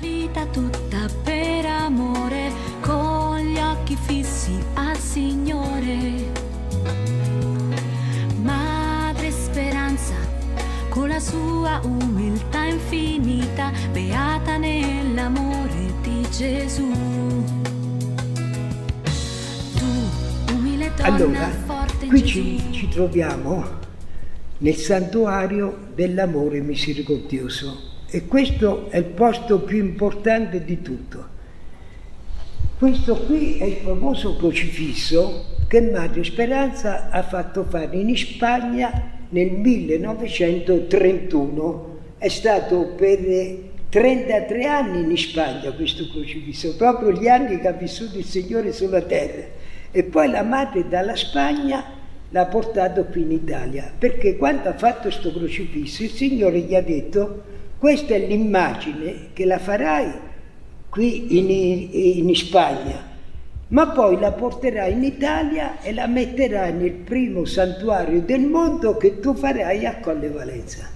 vita tutta per amore, con gli occhi fissi al Signore. Madre speranza, con la sua umiltà infinita, beata nell'amore di Gesù. Tu, umile donna Allora, forte qui ci, ci troviamo nel santuario dell'amore misericordioso e questo è il posto più importante di tutto. Questo qui è il famoso crocifisso che Madre Speranza ha fatto fare in Spagna nel 1931. È stato per 33 anni in Spagna questo crocifisso, proprio gli anni che ha vissuto il Signore sulla terra. E poi la madre dalla Spagna l'ha portato qui in Italia, perché quando ha fatto questo crocifisso il Signore gli ha detto questa è l'immagine che la farai qui in, in Spagna, ma poi la porterai in Italia e la metterai nel primo santuario del mondo che tu farai a Colle Valenza.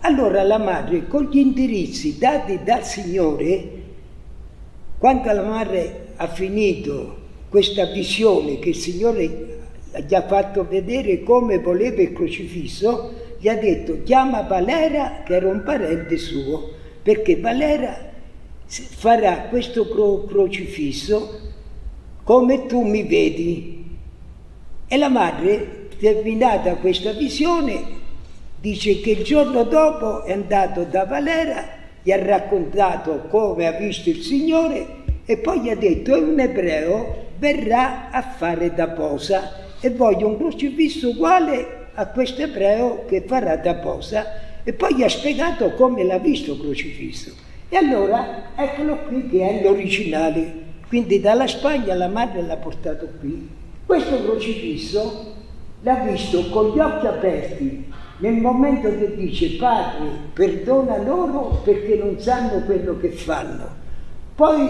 Allora la madre, con gli indirizzi dati dal Signore, quando la madre ha finito questa visione che il Signore gli ha fatto vedere come voleva il crocifisso, gli ha detto chiama Valera che era un parente suo, perché Valera farà questo cro- crocifisso come tu mi vedi. E la madre, terminata questa visione, dice che il giorno dopo è andato da Valera, gli ha raccontato come ha visto il Signore e poi gli ha detto è un ebreo, verrà a fare da posa e voglio un crocifisso uguale a questo ebreo che farà da posa e poi gli ha spiegato come l'ha visto crocifisso. E allora eccolo qui che è l'originale. Quindi dalla Spagna la madre l'ha portato qui. Questo crocifisso l'ha visto con gli occhi aperti nel momento che dice Padre, perdona loro perché non sanno quello che fanno. Poi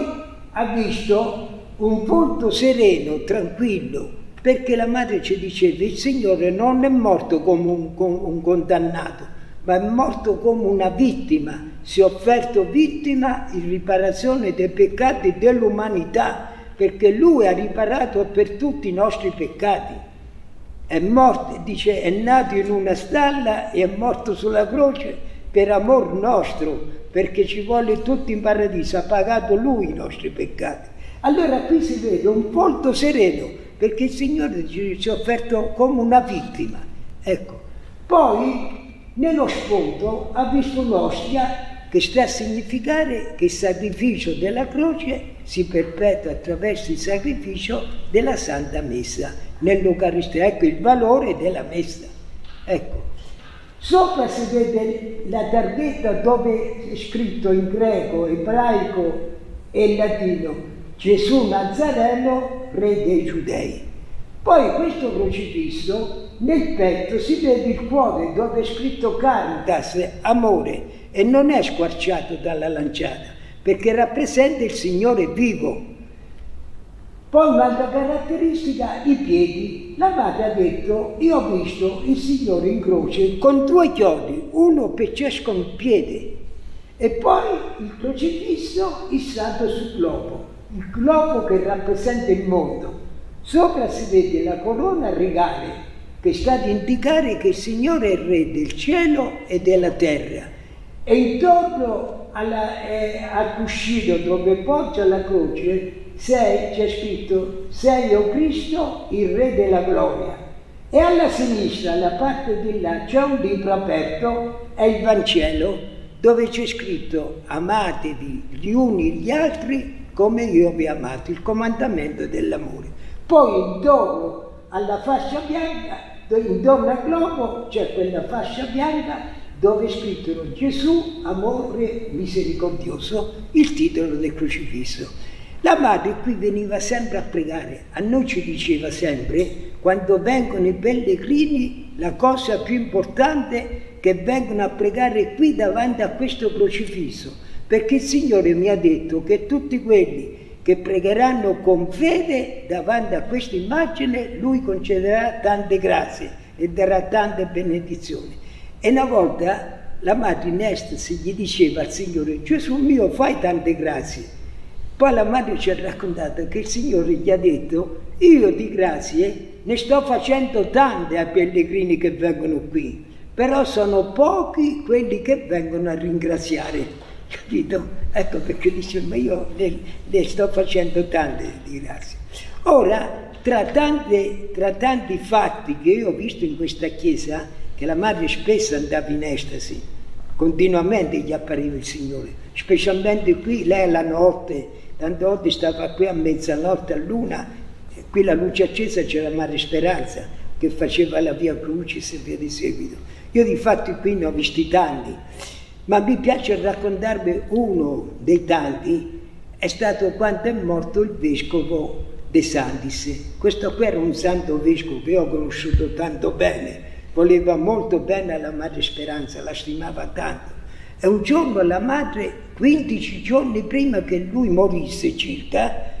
ha visto un volto sereno, tranquillo, perché la madre ci diceva il Signore non è morto come un, un condannato, ma è morto come una vittima, si è offerto vittima in riparazione dei peccati dell'umanità, perché Lui ha riparato per tutti i nostri peccati. È morto, dice, è nato in una stalla e è morto sulla croce per amor nostro, perché ci vuole tutti in paradiso, ha pagato Lui i nostri peccati. Allora qui si vede un volto sereno, perché il Signore ci è offerto come una vittima. Ecco. Poi nello sfondo ha visto l'ostia che sta a significare che il sacrificio della croce si perpetua attraverso il sacrificio della Santa Messa nell'Eucaristia. Ecco il valore della Messa. Ecco. Sopra si vede la targhetta dove è scritto in greco, ebraico e latino Gesù Nazareno, re dei giudei. Poi questo crocifisso nel petto si vede il cuore dove è scritto Caritas, amore, e non è squarciato dalla lanciata, perché rappresenta il Signore vivo. Poi un'altra caratteristica, i piedi. La madre ha detto, io ho visto il Signore in croce con due chiodi, uno per ciascun piede, e poi il crocifisso issato sul globo, il globo che rappresenta il mondo. Sopra si vede la corona regale che sta ad indicare che il Signore è il Re del cielo e della terra. E intorno alla, eh, al cuscino dove poggia la croce sei, c'è scritto sei o Cristo il Re della gloria. E alla sinistra, alla parte di là, c'è un libro aperto, è il Vangelo, dove c'è scritto amatevi gli uni gli altri come io vi amato, il comandamento dell'amore. Poi intorno alla fascia bianca, intorno al globo c'è quella fascia bianca dove è scritto Gesù, amore misericordioso, il titolo del crocifisso. La madre qui veniva sempre a pregare, a noi ci diceva sempre, quando vengono i pellegrini, la cosa più importante è che vengono a pregare qui davanti a questo crocifisso, perché il Signore mi ha detto che tutti quelli che pregheranno con fede davanti a questa immagine, Lui concederà tante grazie e darà tante benedizioni. E una volta la madre in estasi gli diceva al Signore, Gesù mio fai tante grazie. Poi la madre ci ha raccontato che il Signore gli ha detto, io di grazie ne sto facendo tante ai pellegrini che vengono qui, però sono pochi quelli che vengono a ringraziare. Capito? Ecco perché dice, ma io ne, ne sto facendo tante di grazie. Ora, tra, tante, tra tanti fatti che io ho visto in questa chiesa, che la madre spesso andava in estasi, continuamente gli appariva il Signore, specialmente qui, lei la notte, tante volte stava qui a mezzanotte, a luna, qui la luce accesa c'era la Madre Speranza che faceva la via Crucis e via di seguito. Io di fatti qui ne ho visti tanti, ma mi piace raccontarvi uno dei tanti, è stato quando è morto il vescovo De Sandis. Questo qui era un santo vescovo che ho conosciuto tanto bene, voleva molto bene alla Madre Speranza, la stimava tanto. E un giorno la madre, 15 giorni prima che lui morisse circa,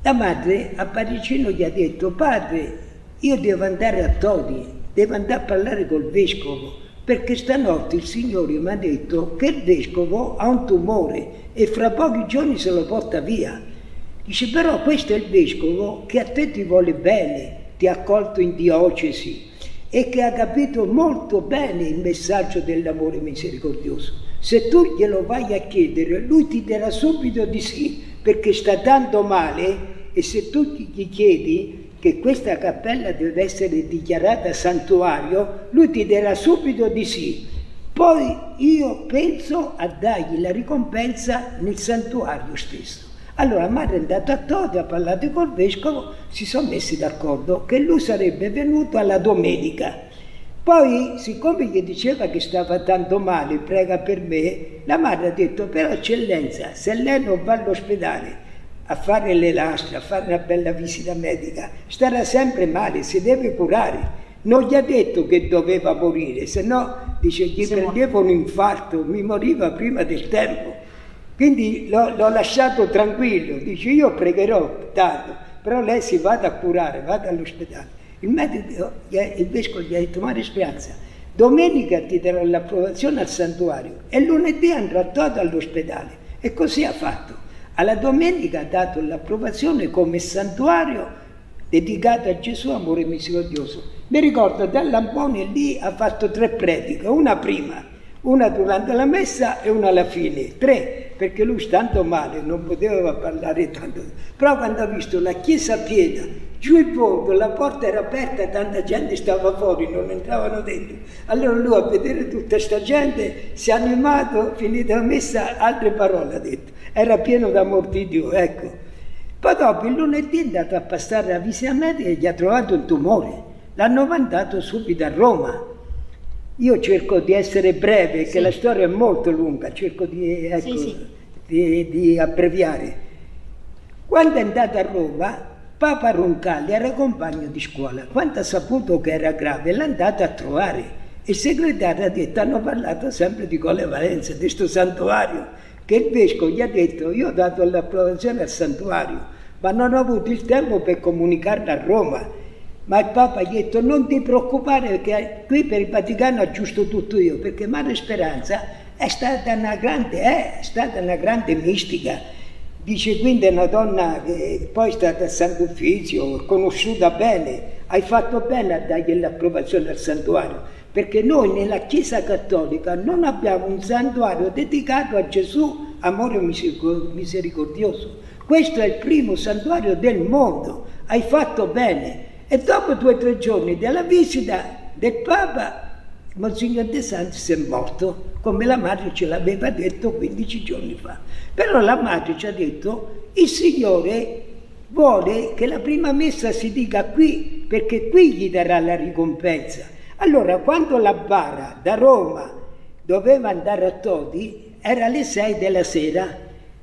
la madre a Parigino gli ha detto, padre, io devo andare a Todi, devo andare a parlare col vescovo, perché stanotte il Signore mi ha detto che il vescovo ha un tumore e fra pochi giorni se lo porta via. Dice, però questo è il vescovo che a te ti vuole bene, ti ha accolto in diocesi e che ha capito molto bene il messaggio dell'amore misericordioso. Se tu glielo vai a chiedere, lui ti dirà subito di sì, perché sta tanto male e se tu gli chiedi che questa cappella deve essere dichiarata santuario, lui ti dirà subito di sì. Poi io penso a dargli la ricompensa nel santuario stesso. Allora madre è andata a Todi, ha parlato col vescovo, si sono messi d'accordo che lui sarebbe venuto alla domenica. Poi, siccome gli diceva che stava tanto male, prega per me, la madre ha detto, però eccellenza, se lei non va all'ospedale a fare le lastre, a fare una bella visita medica, starà sempre male, si deve curare. Non gli ha detto che doveva morire, se no, dice, gli prendeva un infarto, mi moriva prima del tempo. Quindi l'ho, l'ho lasciato tranquillo, dice io pregherò tanto, però lei si vada a curare, vada all'ospedale. Il medico, il vescovo gli ha detto, Maria Speranza, domenica ti darò l'approvazione al santuario e lunedì andrò todo all'ospedale. E così ha fatto. Alla domenica ha dato l'approvazione come santuario dedicato a Gesù, amore misericordioso. Mi ricordo, Lampone lì ha fatto tre prediche, una prima, una durante la messa e una alla fine, tre, perché lui stando male non poteva parlare tanto. Però quando ha visto la chiesa piena, giù in fondo, la porta era aperta, tanta gente stava fuori, non entravano dentro. Allora lui a vedere tutta questa gente si è animato, finita la messa, altre parole ha detto. Era pieno d'amor di Dio, ecco. Poi dopo il lunedì è andato a passare la visita medica e gli ha trovato un tumore. L'hanno mandato subito a Roma io cerco di essere breve, sì. che la storia è molto lunga, cerco di, ecco, sì, sì. di, di abbreviare. Quando è andato a Roma, Papa Roncalli era compagno di scuola. Quando ha saputo che era grave, l'ha andato a trovare. Il segretario ha detto, hanno parlato sempre di Colle Valenza, di questo santuario, che il vescovo gli ha detto, io ho dato l'approvazione al santuario, ma non ho avuto il tempo per comunicarla a Roma ma il Papa ha detto non ti preoccupare perché qui per il Vaticano aggiusto tutto io, perché Madre Speranza è stata una grande, è stata una grande mistica. Dice quindi è una donna che poi è stata a Sant'Uffizio, conosciuta bene, hai fatto bene a dargli l'approvazione al santuario, perché noi nella Chiesa Cattolica non abbiamo un santuario dedicato a Gesù, amore misericordioso. Questo è il primo santuario del mondo, hai fatto bene. E dopo due o tre giorni della visita del Papa, Monsignor De Santis è morto, come la madre ce l'aveva detto 15 giorni fa. Però la madre ci ha detto, il Signore vuole che la prima messa si dica qui, perché qui gli darà la ricompensa. Allora, quando la bara da Roma doveva andare a Todi, era alle 6 della sera,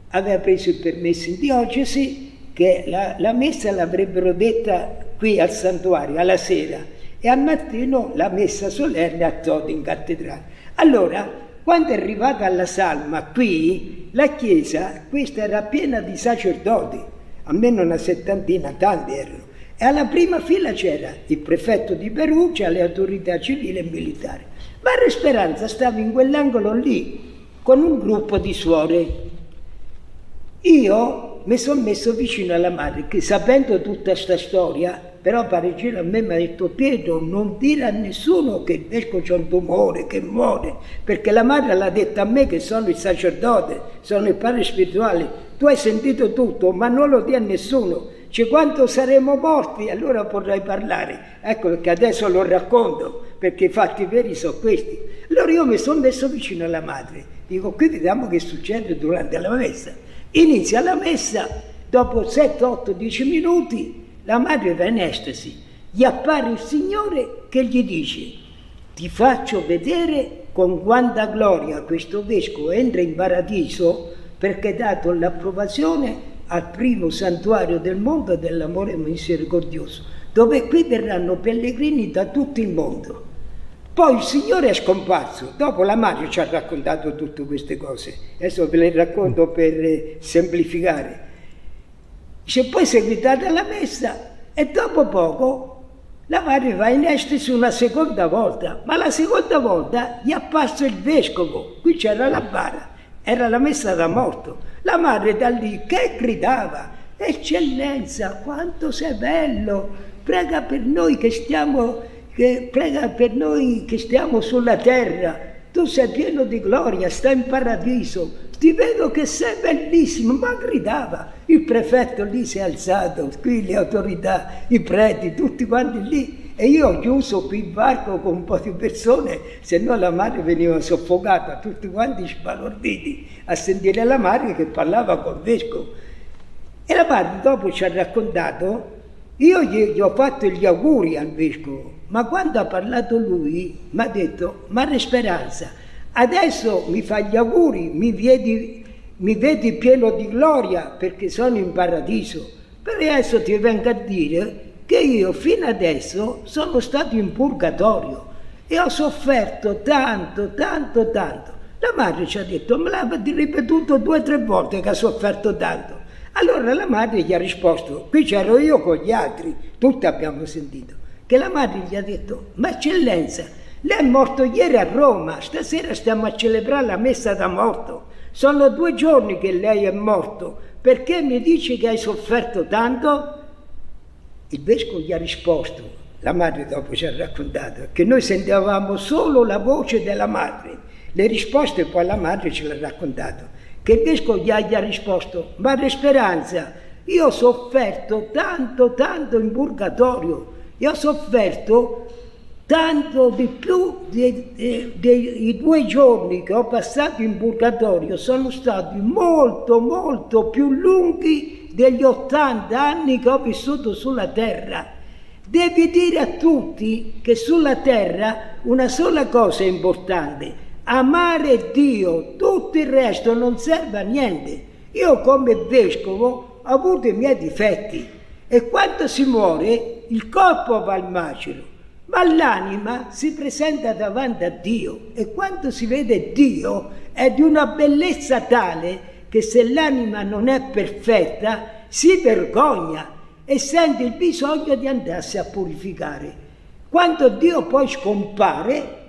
aveva preso il permesso in diocesi, che la, la messa l'avrebbero detta qui al santuario alla sera e al mattino la messa solenne a Todi in cattedrale. Allora, quando è arrivata alla salma qui, la chiesa, questa era piena di sacerdoti, almeno una settantina, tanti erano, e alla prima fila c'era il prefetto di Perugia, le autorità civili e militari. Madre Speranza stava in quell'angolo lì con un gruppo di suore. Io mi sono messo vicino alla madre che sapendo tutta questa storia però Parigino a me mi ha detto Pietro non dire a nessuno che il vescovo c'è un tumore, che muore, perché la madre l'ha detto a me che sono il sacerdote, sono il padre spirituale, tu hai sentito tutto ma non lo di a nessuno, cioè quando saremo morti allora potrai parlare, ecco perché adesso lo racconto, perché i fatti veri sono questi. Allora io mi sono messo vicino alla madre, dico qui vediamo che succede durante la messa. Inizia la messa, dopo 7, 8, 10 minuti la madre va in estasi, gli appare il Signore che gli dice ti faccio vedere con quanta gloria questo vescovo entra in paradiso perché ha dato l'approvazione al primo santuario del mondo dell'amore misericordioso, dove qui verranno pellegrini da tutto il mondo. Poi il Signore è scomparso, dopo la madre ci ha raccontato tutte queste cose, adesso ve le racconto per semplificare. Dice, poi seguitata la messa e dopo poco la madre va in estasi una seconda volta, ma la seconda volta gli ha apparso il vescovo, qui c'era la bara, era la messa da morto. La madre da lì che gridava, eccellenza, quanto sei bello, prega per noi che stiamo, che, prega per noi che stiamo sulla terra, tu sei pieno di gloria, stai in paradiso, ti vedo che sei bellissimo, ma gridava. Il prefetto lì si è alzato, qui le autorità, i preti, tutti quanti lì. E io ho chiuso qui il barco con un po' di persone, se no la madre veniva soffocata, tutti quanti sbalorditi a sentire la madre che parlava col vescovo. E la madre dopo ci ha raccontato, io gli, gli ho fatto gli auguri al vescovo, ma quando ha parlato lui mi ha detto, Madre Speranza, Adesso mi fa gli auguri, mi vedi, mi vedi pieno di gloria perché sono in paradiso. Per adesso ti vengo a dire che io fino adesso sono stato in purgatorio e ho sofferto tanto, tanto, tanto. La madre ci ha detto, me l'ha ripetuto due o tre volte che ha sofferto tanto. Allora la madre gli ha risposto, qui c'ero io con gli altri, tutti abbiamo sentito, che la madre gli ha detto, ma eccellenza, lei è morto ieri a Roma, stasera stiamo a celebrare la messa da morto. Sono due giorni che lei è morto. Perché mi dici che hai sofferto tanto? Il vescovo gli ha risposto, la madre dopo ci ha raccontato, che noi sentivamo solo la voce della madre. Le risposte poi la madre ce l'ha raccontato. Che vescovo gli ha risposto, Madre Speranza, io ho sofferto tanto, tanto in purgatorio. Io ho sofferto tanto di più dei, dei due giorni che ho passato in purgatorio sono stati molto molto più lunghi degli 80 anni che ho vissuto sulla terra. Devi dire a tutti che sulla terra una sola cosa è importante, amare Dio, tutto il resto non serve a niente. Io come vescovo ho avuto i miei difetti e quando si muore il corpo va al macero, ma l'anima si presenta davanti a Dio e quando si vede Dio è di una bellezza tale che se l'anima non è perfetta si vergogna e sente il bisogno di andarsi a purificare. Quando Dio poi scompare,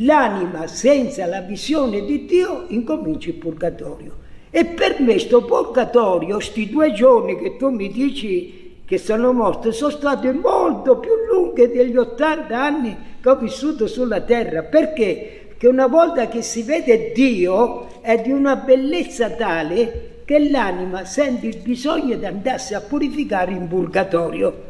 l'anima senza la visione di Dio incomincia il purgatorio. E per me sto purgatorio, sti due giorni che tu mi dici che sono morte sono state molto più lunghe degli 80 anni che ho vissuto sulla terra. Perché? Perché una volta che si vede Dio è di una bellezza tale che l'anima sente il bisogno di andarsi a purificare in purgatorio.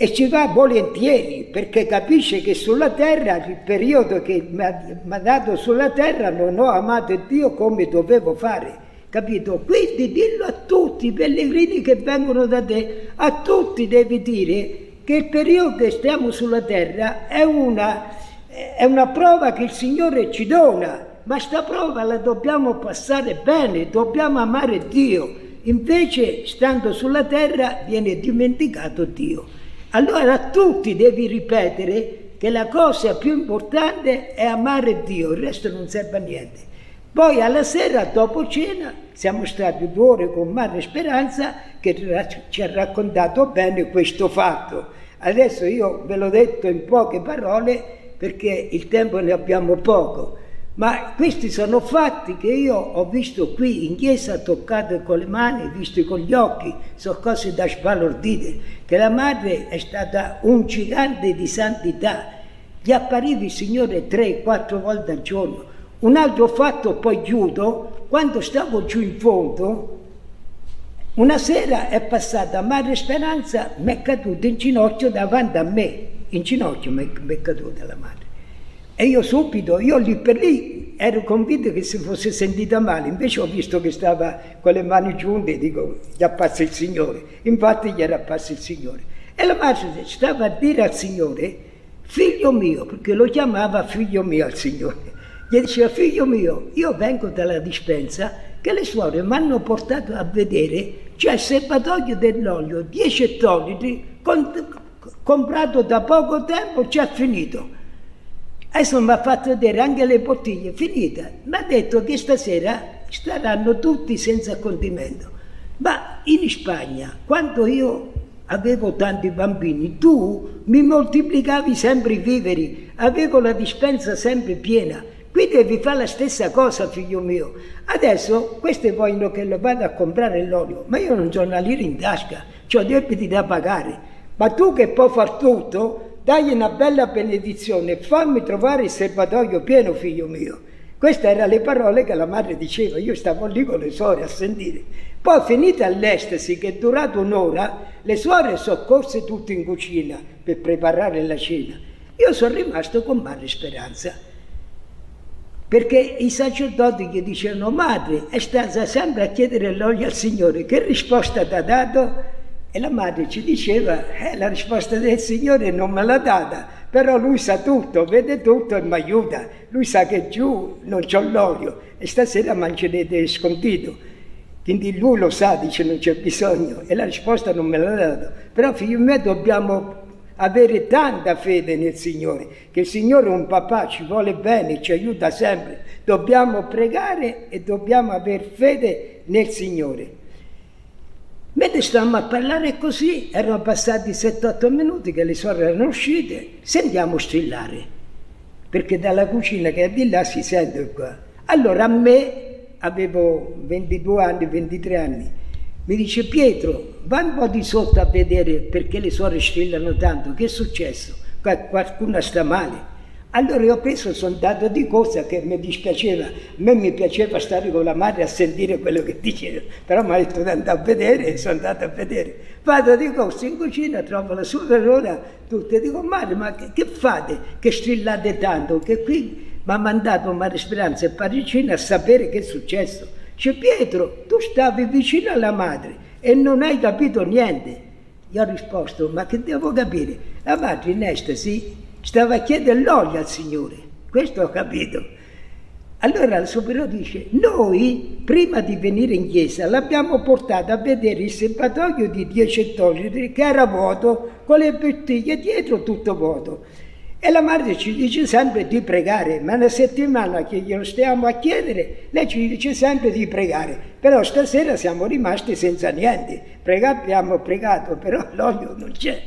E ci va volentieri perché capisce che sulla terra, il periodo che mi ha dato sulla terra, non ho amato Dio come dovevo fare capito? Quindi dillo a tutti i pellegrini che vengono da te, a tutti devi dire che il periodo che stiamo sulla terra è una, è una prova che il Signore ci dona, ma sta prova la dobbiamo passare bene, dobbiamo amare Dio. Invece, stando sulla terra, viene dimenticato Dio. Allora tutti devi ripetere che la cosa più importante è amare Dio, il resto non serve a niente. Poi alla sera, dopo cena, siamo stati due ore con Madre Speranza che ci ha raccontato bene questo fatto. Adesso io ve l'ho detto in poche parole perché il tempo ne abbiamo poco. Ma questi sono fatti che io ho visto qui in chiesa, toccate con le mani, visti con gli occhi, sono cose da sbalordire, che la madre è stata un gigante di santità, gli appariva il Signore tre, quattro volte al giorno. Un altro fatto, poi chiudo, quando stavo giù in fondo, una sera è passata Madre Speranza, mi è caduta in ginocchio davanti a me, in ginocchio mi è caduta la madre. E io subito, io lì per lì ero convinto che si fosse sentita male, invece ho visto che stava con le mani giunte e dico, gli appassa il Signore. Infatti gli era appasso il Signore. E la madre stava a dire al Signore, figlio mio, perché lo chiamava figlio mio al Signore. Gli diceva, figlio mio, io vengo dalla dispensa che le suore mi hanno portato a vedere, c'è il serbatoio dell'olio, 10 ettolitri, comprato da poco tempo, c'è finito Adesso mi ha fatto vedere anche le bottiglie, finita. Mi ha detto che stasera staranno tutti senza condimento. Ma in Spagna, quando io avevo tanti bambini, tu mi moltiplicavi sempre i viveri, avevo la dispensa sempre piena. Qui devi fare la stessa cosa, figlio mio. Adesso queste vogliono che le vada a comprare l'olio, ma io non ho una lira in tasca, ho debiti da pagare. Ma tu che puoi far tutto, dagli una bella benedizione, fammi trovare il serbatoio pieno, figlio mio. Queste erano le parole che la madre diceva, io stavo lì con le suore a sentire. Poi finita l'estasi, che è durata un'ora, le suore sono corse tutte in cucina per preparare la cena. Io sono rimasto con madre speranza. Perché i sacerdoti gli dicevano, madre, è stata sempre a chiedere l'olio al Signore, che risposta ti ha dato? E la madre ci diceva, eh, la risposta del Signore non me l'ha data, però lui sa tutto, vede tutto e mi aiuta. Lui sa che giù non c'ho l'olio e stasera mangerete scontito. Quindi lui lo sa, dice non c'è bisogno e la risposta non me l'ha data. Però figlio mio dobbiamo avere tanta fede nel Signore, che il Signore è un papà, ci vuole bene, ci aiuta sempre. Dobbiamo pregare e dobbiamo avere fede nel Signore. Mentre stavamo a parlare così, erano passati 7-8 minuti che le sorelle erano uscite, sentiamo strillare, perché dalla cucina che è di là si sente qua. Allora a me, avevo 22 anni, 23 anni, mi dice Pietro, vai un po' di sotto a vedere perché le suore strillano tanto, che è successo? Qualcuno sta male. Allora io preso, sono andato di cosa che mi dispiaceva, a me mi piaceva stare con la madre a sentire quello che diceva, però mi ha detto di andare a vedere e sono andato a vedere. Vado di corso in cucina, trovo la superiora, tutte, dico madre ma che, che fate che strillate tanto? Che qui mi ha mandato Maria Speranza e Parigina a sapere che è successo. Dice Pietro, tu stavi vicino alla madre e non hai capito niente. Gli ho risposto, ma che devo capire? La madre in estasi stava a chiedere l'olio al Signore, questo ho capito. Allora il superiore dice, noi prima di venire in chiesa l'abbiamo portato a vedere il serbatoio di 10 ettolitri che era vuoto, con le bottiglie dietro tutto vuoto. E la madre ci dice sempre di pregare, ma una settimana che glielo stiamo a chiedere, lei ci dice sempre di pregare. Però stasera siamo rimasti senza niente. Prega, abbiamo pregato, però l'olio non c'è.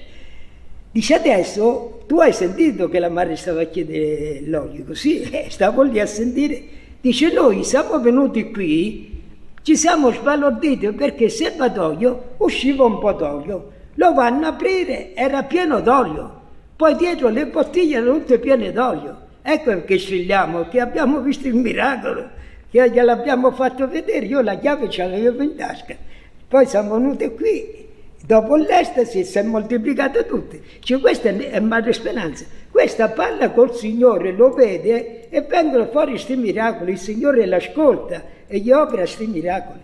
Dice adesso, tu hai sentito che la madre stava a chiedere l'olio, così eh, stavo lì a sentire. Dice noi siamo venuti qui, ci siamo sbalorditi perché il serbatoio usciva un po' d'olio. Lo vanno a aprire, era pieno d'olio. Poi dietro le bottiglie erano tutte piene d'olio. Ecco che scegliamo, che abbiamo visto il miracolo, che gliel'abbiamo fatto vedere. Io la chiave ce l'avevo in tasca. Poi siamo venuti qui Dopo l'estasi si è moltiplicata tutti. Cioè, questa è Madre Speranza. Questa parla col Signore, lo vede e vengono fuori questi miracoli. Il Signore l'ascolta e gli opera questi miracoli.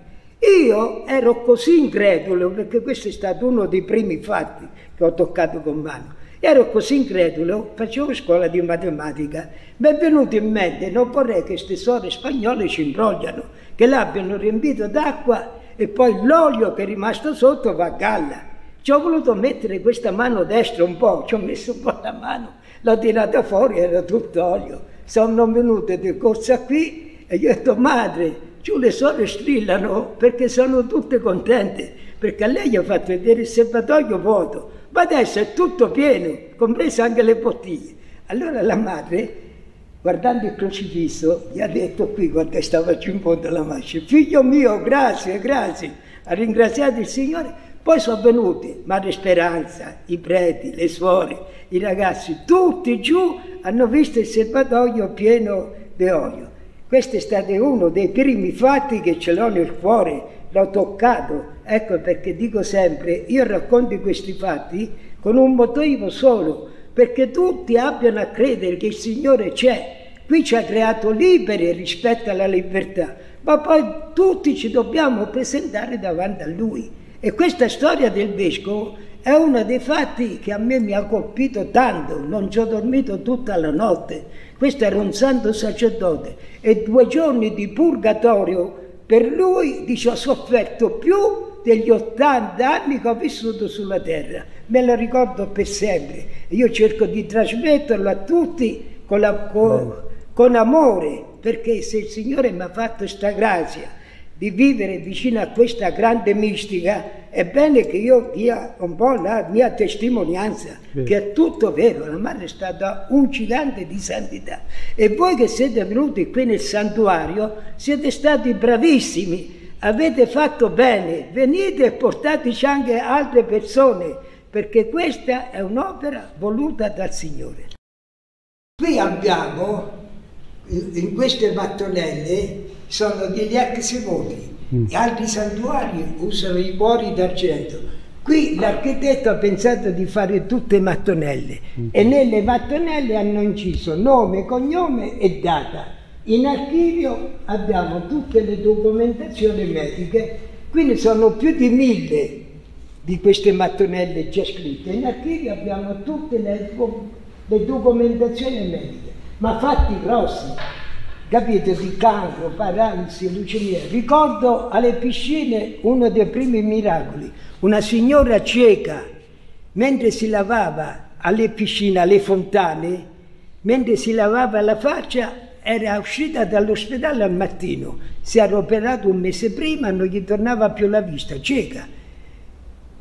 Io ero così incredulo, perché questo è stato uno dei primi fatti che ho toccato con mano. Ero così incredulo, facevo scuola di matematica. Mi è venuto in mente, non vorrei che queste sorelle spagnole ci imbrogliano, che l'abbiano riempito d'acqua e poi l'olio che è rimasto sotto va a galla. Ci ho voluto mettere questa mano destra un po', ci ho messo un po' la mano, l'ho tirata fuori, era tutto olio. Sono venute di corsa qui e io ho detto, madre, giù le sorelle strillano perché sono tutte contente, perché a lei gli ho fatto vedere il serbatoio vuoto, ma adesso è tutto pieno, comprese anche le bottiglie. Allora la madre, guardando il crocifisso, gli ha detto qui, quando stava giù in fondo alla mascia, figlio mio, grazie, grazie, ha ringraziato il Signore. Poi sono venuti Madre Speranza, i preti, le suore, i ragazzi, tutti giù hanno visto il serbatoio pieno di olio. Questo è stato uno dei primi fatti che ce l'ho nel cuore, l'ho toccato. Ecco perché dico sempre, io racconto questi fatti con un motivo solo, perché tutti abbiano a credere che il Signore c'è. Qui ci ha creato liberi rispetto alla libertà, ma poi tutti ci dobbiamo presentare davanti a Lui. E questa storia del vescovo è uno dei fatti che a me mi ha colpito tanto, non ci ho dormito tutta la notte. Questo era un santo sacerdote e due giorni di purgatorio per lui dice, ho sofferto più degli 80 anni che ho vissuto sulla terra. Me lo ricordo per sempre. Io cerco di trasmetterlo a tutti con, la, con, con amore, perché se il Signore mi ha fatto questa grazia di vivere vicino a questa grande mistica, è bene che io dia un po' la mia testimonianza, sì. che è tutto vero, la madre è stata un gigante di santità. E voi che siete venuti qui nel santuario siete stati bravissimi, avete fatto bene, venite e portateci anche altre persone, perché questa è un'opera voluta dal Signore. Qui abbiamo, in queste mattonelle, sono degli ex voti. Mm. Altri santuari usano i cuori d'argento. Qui l'architetto ha pensato di fare tutte mattonelle mm. e nelle mattonelle hanno inciso nome, cognome e data. In archivio abbiamo tutte le documentazioni mediche, quindi sono più di mille di queste mattonelle già scritte. In archivio abbiamo tutte le, le documentazioni mediche, ma fatti grossi capite, di cancro, paralisi, leucemia. Ricordo alle piscine uno dei primi miracoli, una signora cieca, mentre si lavava alle piscine, alle fontane, mentre si lavava la faccia, era uscita dall'ospedale al mattino, si era operato un mese prima, non gli tornava più la vista, cieca.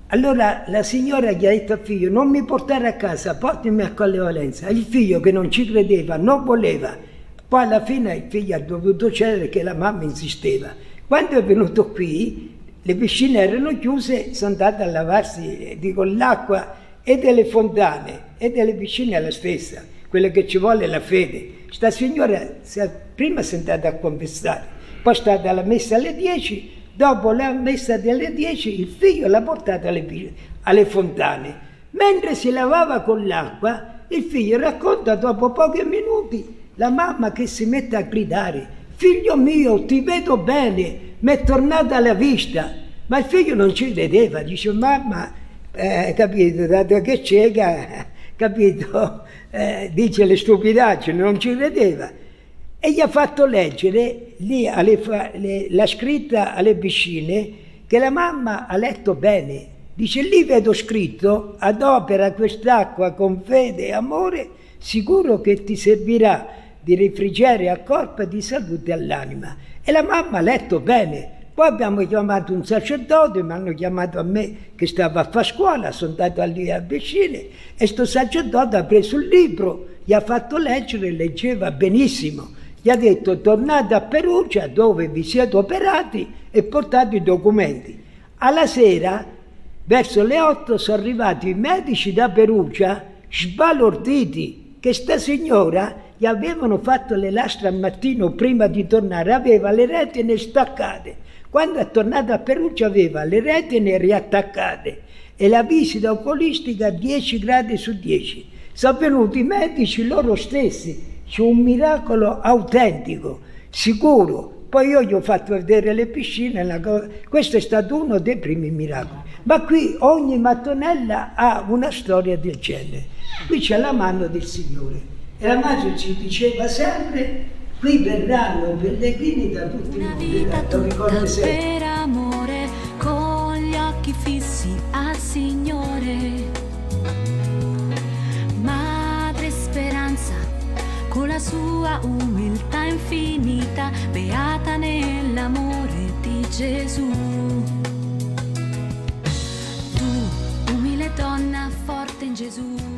Allora la signora gli ha detto al figlio, non mi portare a casa, portami a Colle Valenza. Il figlio che non ci credeva, non voleva, poi alla fine il figlio ha dovuto cedere che la mamma insisteva. Quando è venuto qui, le piscine erano chiuse, sono andate a lavarsi dico, l'acqua e delle fontane e delle piscine la stessa, quella che ci vuole la fede. Sta signora prima si è andata a confessare, poi è stata alla messa alle 10, dopo la messa delle 10 il figlio l'ha portata alle, alle fontane. Mentre si lavava con l'acqua, il figlio racconta dopo pochi minuti la mamma che si mette a gridare, figlio mio, ti vedo bene, mi è tornata la vista. Ma il figlio non ci vedeva, dice mamma, eh, capito, dato che cieca, capito, eh, dice le stupidaggini, non ci vedeva. E gli ha fatto leggere lì alle, le, la scritta alle piscine che la mamma ha letto bene. Dice lì vedo scritto, adopera quest'acqua con fede e amore, sicuro che ti servirà di refrigerio al corpo e di salute all'anima. E la mamma ha letto bene. Poi abbiamo chiamato un sacerdote, mi hanno chiamato a me che stavo a fare scuola, sono andato lì a vicine e questo sacerdote ha preso il libro, gli ha fatto leggere, leggeva benissimo. Gli ha detto tornate a Perugia dove vi siete operati e portate i documenti. Alla sera, verso le otto, sono arrivati i medici da Perugia sbalorditi che sta signora gli avevano fatto le lastre al mattino prima di tornare, aveva le retine staccate. Quando è tornata a Perugia aveva le retine riattaccate e la visita oculistica 10 gradi su 10. Sono venuti i medici loro stessi, c'è un miracolo autentico, sicuro. Poi io gli ho fatto vedere le piscine, questo è stato uno dei primi miracoli. Ma qui ogni mattonella ha una storia del genere. Qui c'è la mano del Signore. E la madre ci diceva sempre, qui verranno i pellegrini da tutti i mondi, lo ricordo sempre. per amore, con gli occhi fissi al Signore. Madre speranza, con la sua umiltà infinita, beata nell'amore di Gesù. Tu, umile donna, forte in Gesù.